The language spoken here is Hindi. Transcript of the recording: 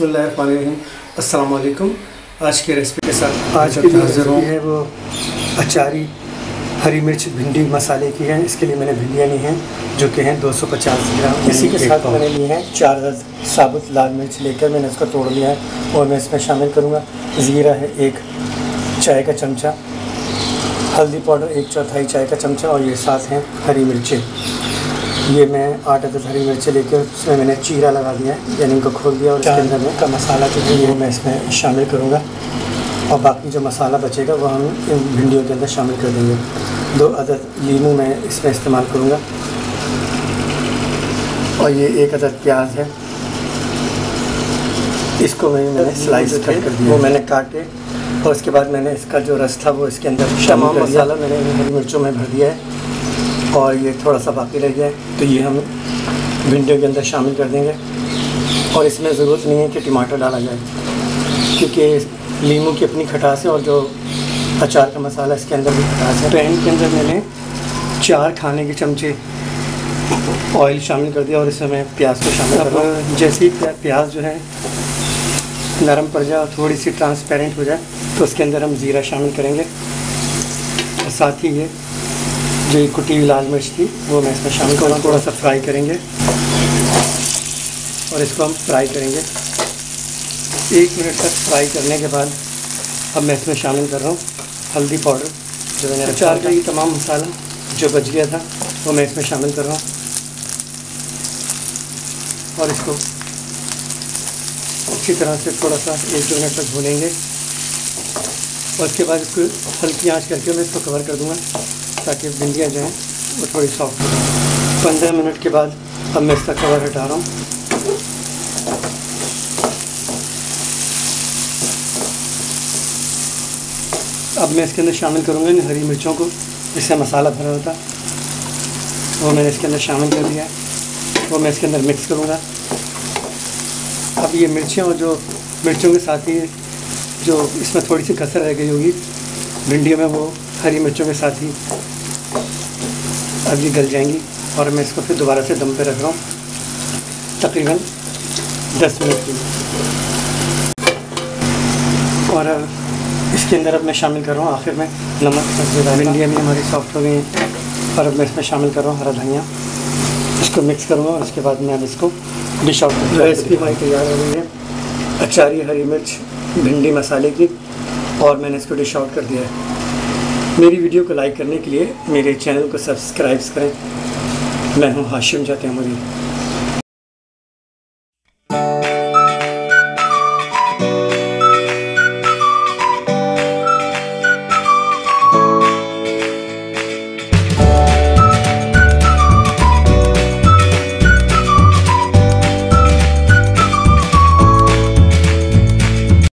अस्सलाम वालेकुम आज की रेसिपी के साथ आज जो रेसिपी है। वो अचारी हरी मिर्च भिंडी मसाले की है। इसके लिए मैंने भिंडियाँ ली हैं जो कि हैं 250 ग्राम। इसी के साथ मैंने लिए हैं चार दस साबुत लाल मिर्च लेकर मैंने उसको तोड़ लिया है और मैं इसमें शामिल करूँगा। ज़ीरा है एक चाय का चमचा हल्दी पाउडर एक चौथाई चाय का चमचा और ये साथ हैं हरी मिर्चें। ये मैं आठ अदद हरी मिर्चें लेकर उसमें मैंने चीरा लगा दिया है यानी इनको खोल दिया और इसके अंदर में का मसाला जो है ये मैं इसमें शामिल करूँगा। और बाकी जो मसाला बचेगा वो हम इन भिंडियों के अंदर शामिल कर देंगे। दो अदद लीमू मैं इसमें इस्तेमाल करूँगा। और ये एक अदद प्याज है। इसको मैं मैंने स्लाइस कट कर दिया वो मैंने काटे और उसके बाद मैंने इसका जो रस था वो इसके अंदर तमाम मसाला मैंने हरी मिर्चों में भर दिया है। और ये थोड़ा सा बाकी रह गया है तो ये हम भिंडियों के अंदर शामिल कर देंगे। और इसमें ज़रूरत नहीं है कि टमाटर डाला जाए क्योंकि लीमू की अपनी खटास है और जो अचार का मसाला इसके अंदर भी खटास है। पैन के अंदर मैंने चार खाने के चमचे ऑयल शामिल कर दिया और इसमें मैं प्याज को शामिल कर जैसे ही प्याज जो है नरम पड़ जाए और थोड़ी सी ट्रांसपेरेंट हो जाए तो उसके अंदर हम ज़ीरा शामिल करेंगे। और साथ ही ये जो एक कुटी हुई लाल मिर्च थी वो मैं इसमें शामिल करूँगा। थोड़ा सा फ्राई करेंगे। और इसको हम फ्राई करेंगे। एक मिनट तक फ्राई करने के बाद अब मैं इसमें शामिल कर रहा हूँ हल्दी पाउडर जो मैंने अचार का ये तमाम मसाला जो बच गया था वो मैं इसमें शामिल कर रहा हूँ। और इसको अच्छी तरह से थोड़ा सा एक दो मिनट तक भूनेंगे। और उसके बाद इसको हल्की आँच करके मैं इसको कवर कर दूँगा। ताकि भिंडियाँ जो हैं वो थोड़ी सॉफ्ट हो जाए। पंद्रह मिनट के बाद अब मैं इसका कवर हटा रहा हूँ। अब मैं इसके अंदर शामिल करूँगा इन हरी मिर्चों को, जिससे मसाला भरा होता। वो मैंने इसके अंदर शामिल कर दिया। है वो मैं इसके अंदर मिक्स करूँगा। अब ये मिर्चें और जो मिर्चों के साथ ही जो इसमें थोड़ी सी कसर रह गई होगी, भिंडियों में वो हरी मिर्चों के साथ ही ये गल जाएँगी और मैं इसको फिर दोबारा से दम पे रख रहा हूँ। तकरीबन दस मिनट के लिए। और इसके अंदर अब मैं शामिल कर रहा हूँ आखिर में नमक भिंडियाँ भी हमारी सॉफ्ट हो गई हैं और अब मैं इसमें शामिल कर रहा हूँ हरा धनिया। इसको मिक्स करूँगा और उसके बाद मैं अब इसको डिश आउट रेसिपी हमारी तैयार हो गई है। अचारी हरी मिर्च, भिंडी मसाले की, और मैंने इसको डिश आउट कर दिया है। मेरी वीडियो को लाइक करने के लिए मेरे चैनल को सब्सक्राइब करें। मैं हूँ हाशिम, जाते हैं